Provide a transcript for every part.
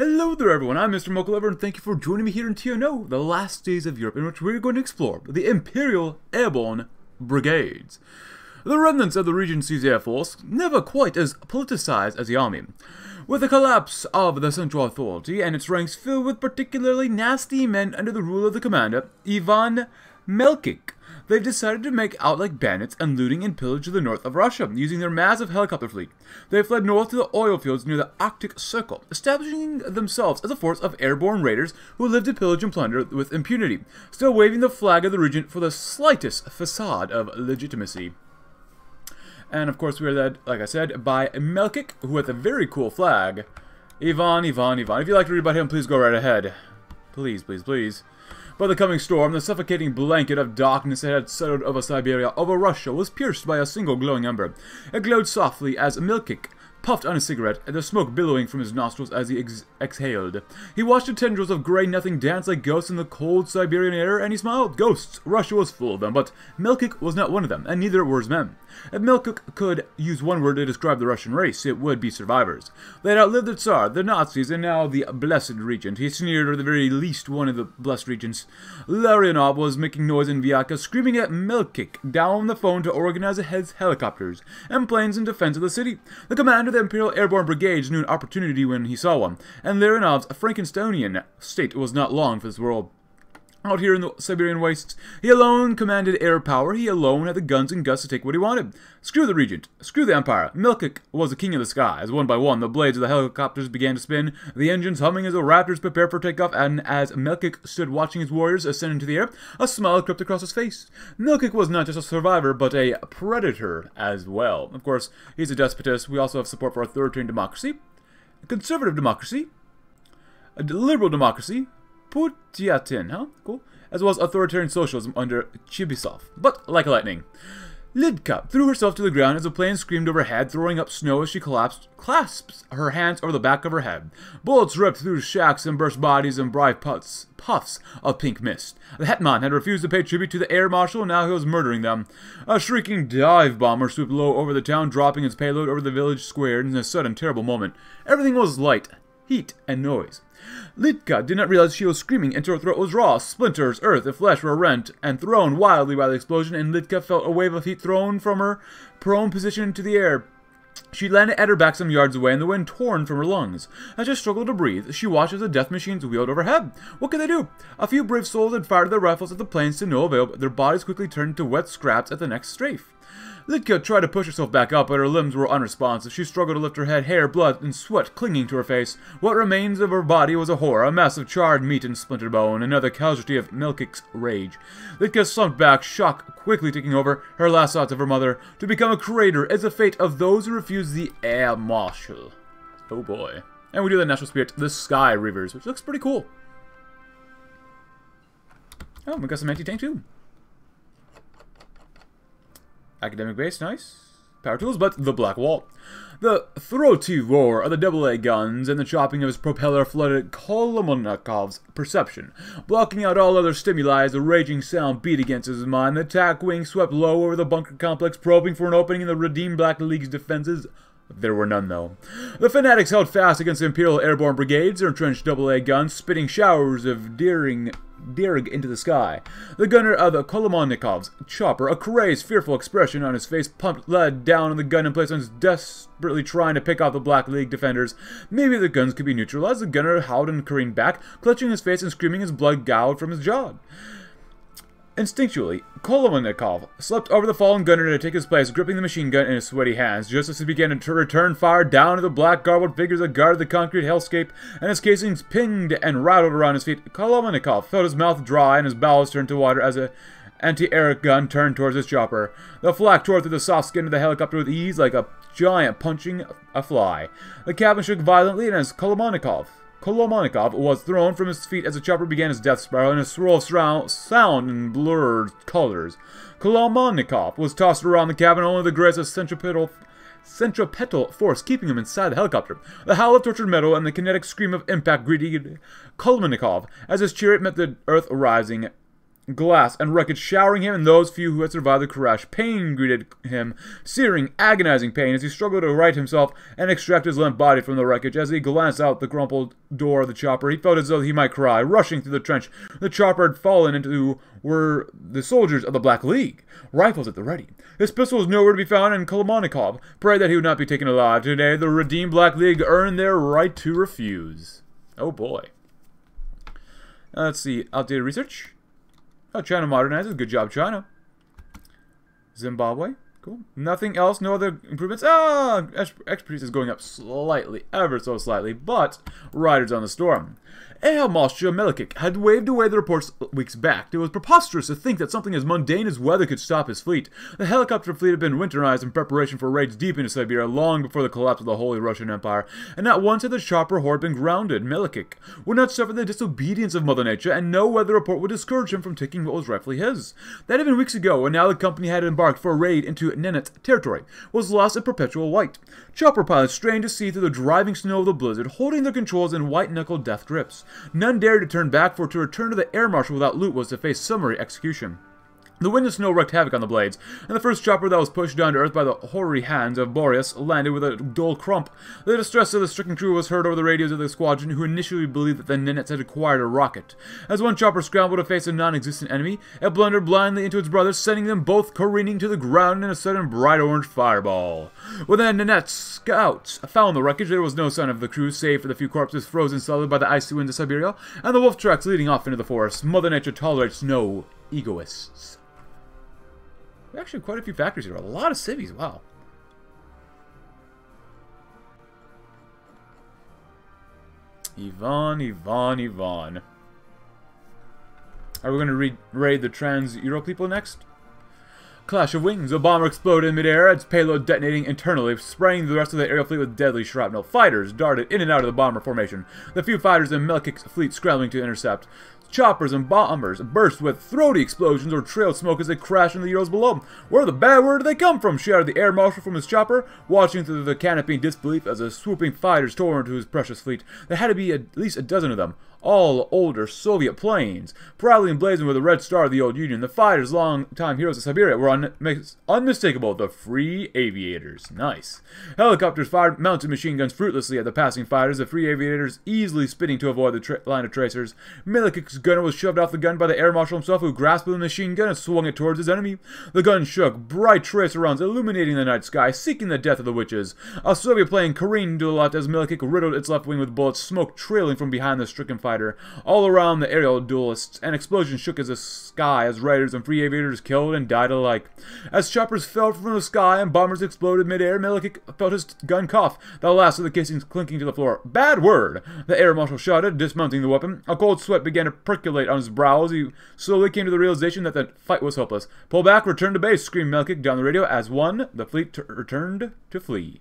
Hello there everyone, I'm Mr. Mochalover and thank you for joining me here in TNO, the last days of Europe in which we're going to explore the Imperial Airborne Brigades. The remnants of the Regency's Air Force, never quite as politicized as the Army. With the collapse of the Central Authority and its ranks filled with particularly nasty men under the rule of the commander, Ivan Melkik, they've decided to make out like bandits and looting and pillage to the north of Russia, using their massive helicopter fleet. They fled north to the oil fields near the Arctic Circle, establishing themselves as a force of airborne raiders who live to pillage and plunder with impunity, still waving the flag of the region for the slightest facade of legitimacy. And of course, we are led, like I said, by Melkik, who has a very cool flag. Ivan, Ivan, Ivan. If you'd like to read about him, please go right ahead. Please, please, please. By the coming storm, the suffocating blanket of darkness that had settled over Siberia, over Russia, was pierced by a single glowing ember. It glowed softly as Melkik puffed on a cigarette, and the smoke billowing from his nostrils as he ex exhaled. He watched the tendrils of gray nothing dance like ghosts in the cold Siberian air, and he smiled. Ghosts! Russia was full of them, but Melkik was not one of them, and neither were his men. If Melkik could use one word to describe the Russian race, it would be survivors. They had outlived the Tsar, the Nazis, and now the Blessed Regent. He sneered at the very least one of the Blessed Regents. Larionov was making noise in Vyatka, screaming at Melkik down the phone to organize his helicopters and planes in defense of the city. The commander the Imperial Airborne Brigades knew an opportunity when he saw one, and Larionov's Frankensteinian state was not long for this world. Out here in the Siberian wastes, he alone commanded air power, he alone had the guns and guts to take what he wanted. Screw the Regent, screw the Empire. Melkik was the king of the skies. One by one, the blades of the helicopters began to spin, the engines humming as the Raptors prepared for takeoff, and as Melkik stood watching his warriors ascend into the air, a smile crept across his face. Melkik was not just a survivor, but a predator as well. Of course, he's a despotist. We also have support for authoritarian democracy, conservative democracy, a liberal democracy, Putin, huh? Cool. As well as authoritarian socialism under Chibisov. But like lightning. Lidka threw herself to the ground as the plane screamed overhead, throwing up snow as she collapsed, clasps her hands over the back of her head. Bullets ripped through shacks and burst bodies in bright puffs, puffs of pink mist. The Hetman had refused to pay tribute to the air marshal, and now he was murdering them. A shrieking dive bomber swooped low over the town, dropping its payload over the village square in a sudden terrible moment. Everything was light, heat, and noise. Litka did not realize she was screaming until her throat was raw. Splinters, earth, and flesh were rent and thrown wildly by the explosion, and Litka felt a wave of heat thrown from her prone position into the air. She landed at her back some yards away, and the wind torn from her lungs. As she struggled to breathe, she watched as the death machines wheeled overhead. What could they do? A few brave souls had fired their rifles at the planes to no avail, but their bodies quickly turned to wet scraps at the next strafe. Litka tried to push herself back up, but her limbs were unresponsive. She struggled to lift her head, hair, blood, and sweat clinging to her face. What remains of her body was a horror, a mass of charred meat and splintered bone, another casualty of Melkik's rage. Litka slumped back, shock quickly taking over, her last thoughts of her mother. To become a crater is the fate of those who refuse the air marshal. Oh boy. And we do the National Spirit, the Sky Reavers, which looks pretty cool. Oh, we got some anti-tank too. Academic base, nice. Power tools, but the Black Wall. The throaty roar of the AA guns and the chopping of his propeller flooded Kolomonakov's perception. Blocking out all other stimuli as the raging sound beat against his mind, the attack wing swept low over the bunker complex, probing for an opening in the Redeemed Black League's defenses. There were none, though. The fanatics held fast against the Imperial Airborne Brigades, their entrenched AA guns spitting showers of daring Dirg into the sky. The gunner of Kolomonnikov's chopper, a crazed, fearful expression on his face, pumped lead down on the gun in place and was desperately trying to pick off the Black League defenders. Maybe the guns could be neutralized. The gunner howled and careened back, clutching his face and screaming as blood gouged from his jaw. Instinctually, Kolomonikov slipped over the fallen gunner to take his place, gripping the machine gun in his sweaty hands, just as he began to return fire down to the black garbled figures that guarded the concrete hellscape, and his casings pinged and rattled around his feet. Kolomonikov felt his mouth dry and his bowels turn to water as a anti-air gun turned towards his chopper. The flak tore through the soft skin of the helicopter with ease like a giant punching a fly. The cabin shook violently, and as Kolomonikov Kolomonikov was thrown from his feet as the chopper began its death spiral in a swirl of sound and blurred colors. Kolomonikov was tossed around the cabin, only the grace of centripetal centripetal force keeping him inside the helicopter. The howl of tortured metal and the kinetic scream of impact greeted Kolomonikov as his chariot met the earth rising glass and wreckage showering him and those few who had survived the crash. Pain greeted him, searing, agonizing pain as he struggled to right himself and extract his limp body from the wreckage. As he glanced out the crumpled door of the chopper, he felt as though he might cry. Rushing through the trench, the chopper had fallen into were the soldiers of the Black League, rifles at the ready. His pistol was nowhere to be found, and Kolomonikov prayed that he would not be taken alive. Today, the redeemed Black League earned their right to refuse. Oh boy. Uh, let's see. Outdated research. Oh, China modernizes. Good job, China. Zimbabwe. Cool. Nothing else. No other improvements. Ah! Expertise is going up slightly. Ever so slightly. But, Riders on the Storm. Air Marshal Melikic had waved away the reports weeks back. It was preposterous to think that something as mundane as weather could stop his fleet. The helicopter fleet had been winterized in preparation for raids deep into Siberia long before the collapse of the Holy Russian Empire, and not once had the chopper horde been grounded. Melikic would not suffer the disobedience of Mother Nature, and no weather report would discourage him from taking what was rightfully his. That had been weeks ago, and now the company had embarked for a raid into Nenets territory, was lost in perpetual white. Chopper pilots strained to see through the driving snow of the blizzard, holding their controls in white-knuckled death grips. None dared to turn back, for to return to the air marshal without loot was to face summary execution. The wind and snow wreaked havoc on the blades, and the first chopper that was pushed down to earth by the hoary hands of Boreas landed with a dull crump. The distress of the stricken crew was heard over the radios of the squadron, who initially believed that the Nenets had acquired a rocket. As one chopper scrambled to face a non-existent enemy, it blundered blindly into its brothers, sending them both careening to the ground in a sudden bright orange fireball. When the Nenets scouts found the wreckage, there was no sign of the crew, save for the few corpses frozen solid by the icy winds of Siberia, and the wolf tracks leading off into the forest. Mother Nature tolerates no egoists. Actually, have quite a few factories here. A lot of cities. Wow. Ivan, Ivan, Ivan. Are we going to raid the Trans-Euro people next? Clash of wings. A bomber exploded in midair, its payload detonating internally, spraying the rest of the aerial fleet with deadly shrapnel. Fighters darted in and out of the bomber formation, the few fighters in Melikic's fleet scrambling to intercept. Choppers and bombers burst with throaty explosions or trailed smoke as they crashed into the Euros below. Where the bad word do they come from? shouted the air marshal from his chopper, watching through the canopy in disbelief as the swooping fighters tore into his precious fleet. There had to be at least a dozen of them, all older Soviet planes, proudly emblazoned with the red star of the old Union. The fighters, long-time heroes of Siberia, were un unmistakable. The free aviators. Nice. Helicopters fired mounted machine guns fruitlessly at the passing fighters, the free aviators easily spinning to avoid the line of tracers. Milikic's gunner was shoved off the gun by the air marshal himself, who grasped the machine gun and swung it towards his enemy. The gun shook, bright tracer rounds illuminating the night sky, seeking the death of the witches. A Soviet plane careened to the left as Milikic riddled its left wing with bullets, smoke trailing from behind the stricken fighter. All around the aerial duelists, an explosion shook as the sky as riders and free aviators killed and died alike. As choppers fell from the sky and bombers exploded midair, Milikic felt his gun cough, the last of the casings clinking to the floor. Bad word! The air marshal shouted, dismounting the weapon. A cold sweat began to percolate on his brow as he slowly came to the realization that the fight was hopeless. Pull back, return to base, screamed Milikic down the radio. As one, the fleet returned to flee.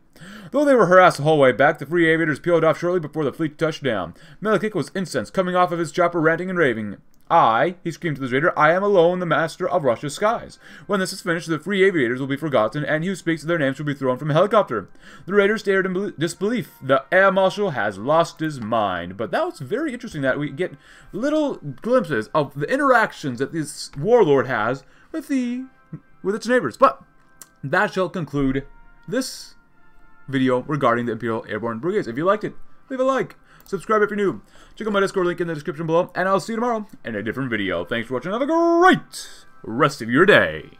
Though they were harassed the whole way back, the free aviators peeled off shortly before the fleet touched down. Melikik was incensed, coming off of his chopper ranting and raving. I, he screamed to the raider, I am alone the master of Russia's skies. When this is finished, the free aviators will be forgotten, and he who speaks their names will be thrown from a helicopter. The raider stared in disbelief. The air marshal has lost his mind. But that was very interesting that we get little glimpses of the interactions that this warlord has with the with its neighbors. But that shall conclude this video regarding the Imperial Airborne Brigades. If you liked it, leave a like. Subscribe if you're new. Check out my Discord link in the description below, and I'll see you tomorrow in a different video. Thanks for watching. Have a great rest of your day.